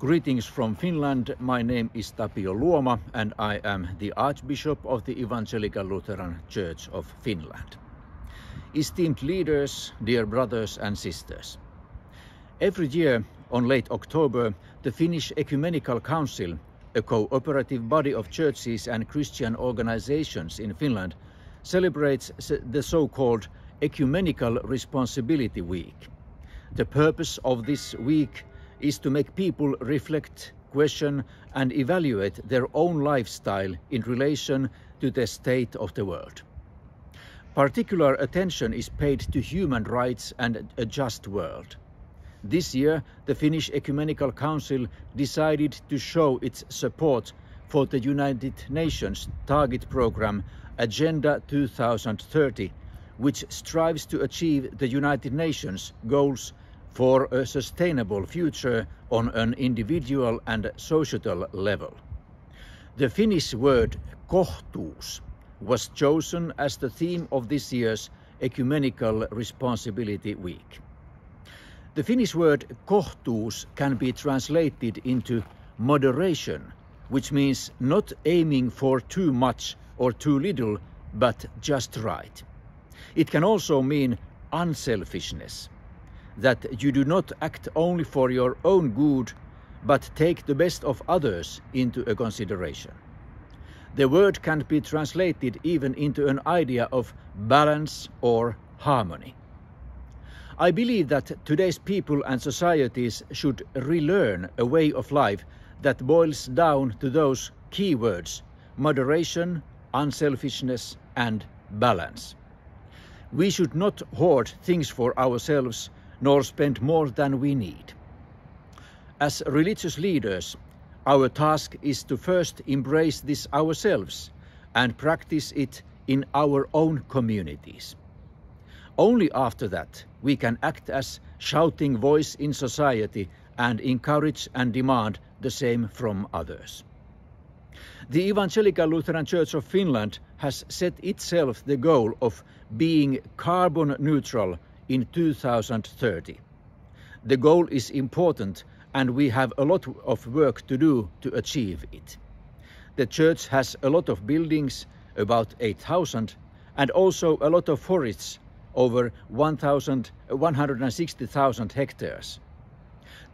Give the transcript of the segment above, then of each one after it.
Greetings from Finland. My name is Tapio Luoma and I am the Archbishop of the Evangelical Lutheran Church of Finland. Esteemed leaders, dear brothers and sisters. Every year on late October, the Finnish Ecumenical Council, a cooperative body of churches and Christian organizations in Finland, celebrates the so-called Ecumenical Responsibility Week. The purpose of this week is to make people reflect, question and evaluate their own lifestyle in relation to the state of the world. Particular attention is paid to human rights and a just world. This year, the Finnish Ecumenical Council decided to show its support for the United Nations target program Agenda 2030, which strives to achieve the United Nations goals for a sustainable future on an individual and societal level. The Finnish word kohtuus was chosen as the theme of this year's Ecumenical Responsibility Week. The Finnish word kohtuus can be translated into moderation, which means not aiming for too much or too little, but just right. It can also mean unselfishness, that you do not act only for your own good, but take the best of others into a consideration. The word can be translated even into an idea of balance or harmony. I believe that today's people and societies should relearn a way of life that boils down to those key words moderation, unselfishness, and balance. We should not hoard things for ourselves nor spend more than we need. As religious leaders, our task is to first embrace this ourselves and practice it in our own communities. Only after that we can act as shouting voice in society and encourage and demand the same from others. The Evangelical Lutheran Church of Finland has set itself the goal of being carbon neutral in 2030. The goal is important and we have a lot of work to do to achieve it. The church has a lot of buildings, about 8,000, and also a lot of forests, over 160,000 hectares.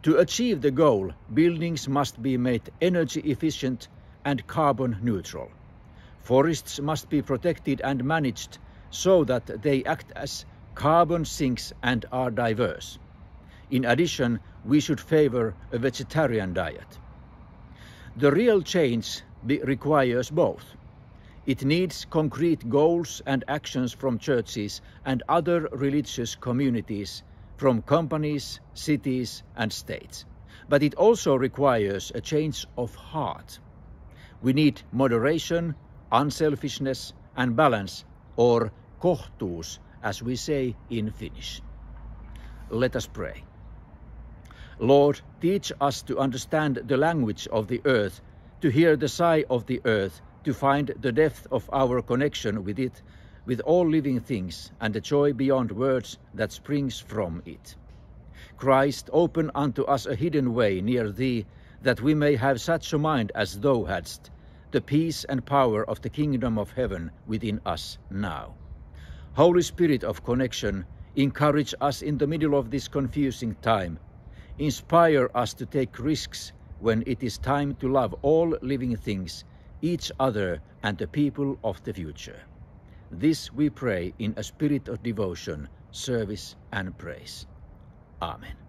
To achieve the goal, buildings must be made energy efficient and carbon neutral. Forests must be protected and managed so that they act as carbon sinks and are diverse. In addition, we should favor a vegetarian diet. The real change requires both. It needs concrete goals and actions from churches and other religious communities, from companies, cities and states. But it also requires a change of heart. We need moderation, unselfishness and balance, or kohtuus as we say in Finnish. Let us pray. Lord, teach us to understand the language of the earth, to hear the sigh of the earth, to find the depth of our connection with it, with all living things, and the joy beyond words that springs from it. Christ, open unto us a hidden way near thee, that we may have such a mind as thou hadst, the peace and power of the kingdom of heaven within us now. Holy Spirit of connection, encourage us in the middle of this confusing time. Inspire us to take risks when it is time to love all living things, each other and the people of the future. This we pray in a spirit of devotion, service and praise. Amen.